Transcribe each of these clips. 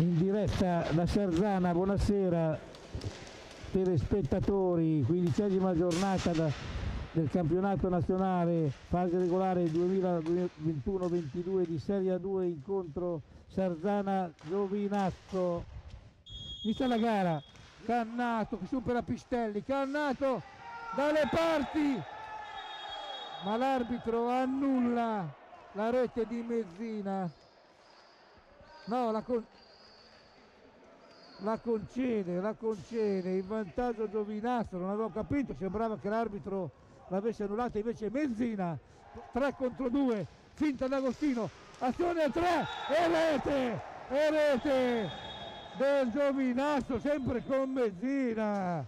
in diretta da Sarzana, buonasera telespettatori, quindicesima giornata da, del campionato nazionale, fase regolare 2021-22 di Serie A2, incontro Sarzana-Giovinazzo. Inizia la gara, Cannato che supera Pistelli, Cannato dalle parti, ma l'arbitro annulla la rete di Mezzina. No, la, con... la concede, la concede, il vantaggio Giovinazzo, non avevo capito, sembrava che l'arbitro l'avesse annullata invece Mezzina, 3 contro 2, finta d'Agostino, azione a 3 e rete, e rete del Giovinazzo, sempre con Mezzina.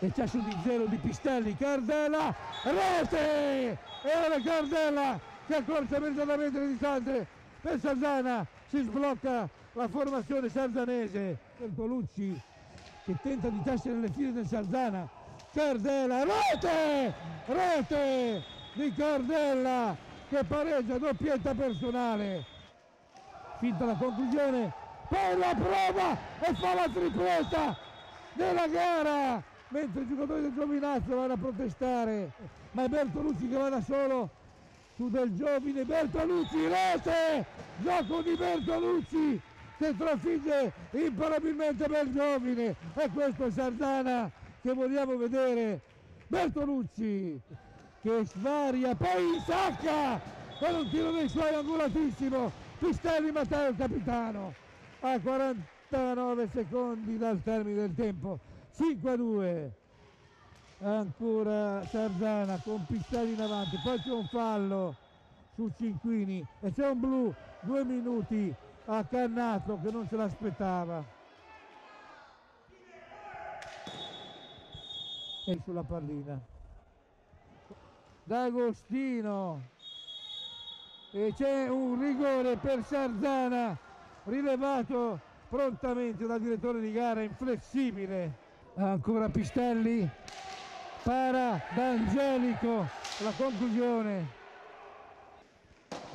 Eccesso di zero di Pistelli, Cardella, rete! Era Cardella che accorcia immediatamente le distanze per Salzana, si sblocca la formazione sarzanese. Bertolucci che tenta di tessere le file del Salzana, Cardella, rete! Rete di Cardella che pareggia doppietta personale. Finta la conclusione, poi la prova e fa la tripletta della gara mentre i giocatori del Giovinazzo vanno a protestare ma è Bertolucci che va da solo su del giovine Bertolucci rete gioco di Bertolucci che trafigge imparabilmente Belgiovine e questo è Sardana che vogliamo vedere. Bertolucci che svaria poi insacca con un tiro dei suoi angolatissimo. Pistelli Matteo capitano a 49 secondi dal termine del tempo. 5 a 2 ancora Sarzana con Pistelli in avanti poi c'è un fallo su Cinquini e c'è un blu due minuti a Cannato che non se l'aspettava. E sulla pallina. D'Agostino. E c'è un rigore per Sarzana rilevato prontamente dal direttore di gara inflessibile. Ancora Pistelli. Para D'Angelico. La conclusione.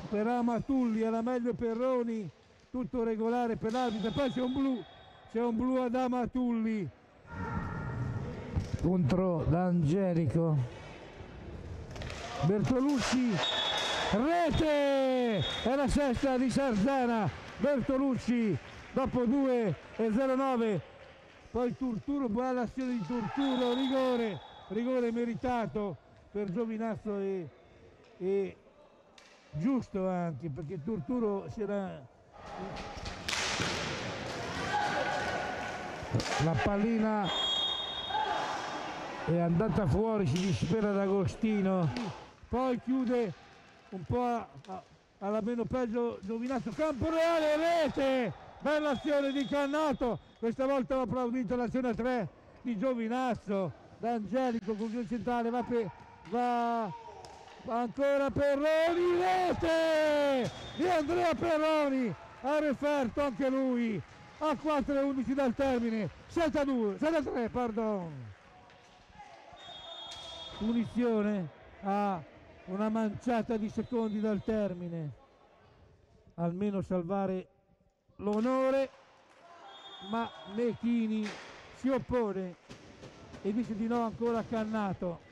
Per Amatulli alla meglio Perroni tutto regolare per l'arbitro poi c'è un blu c'è un blu ad Amatulli. Contro D'Angelico Bertolucci rete! È la sesta di Sarzana. Bertolucci dopo 2 e 0-9 poi Turturo buona azione di Turturo rigore rigore meritato per Giovinazzo e, e giusto anche perché Turturo si era la pallina è andata fuori si dispera d'Agostino. Poi chiude un po' alla meno peggio Giovinazzo campo reale rete! Bella azione di Cannato. Questa volta ho applaudito l'azione a 3 di Giovinazzo. D'Angelico conclusione centrale va, per, va, va ancora Perroni rete! Di Andrea Perroni ha referto anche lui a 4 e 11 dal termine. 7 a 2 7 a 3 pardon. Punizione a una manciata di secondi dal termine. Almeno salvare l'onore ma Mechini si oppone e dice di no ancora Cannato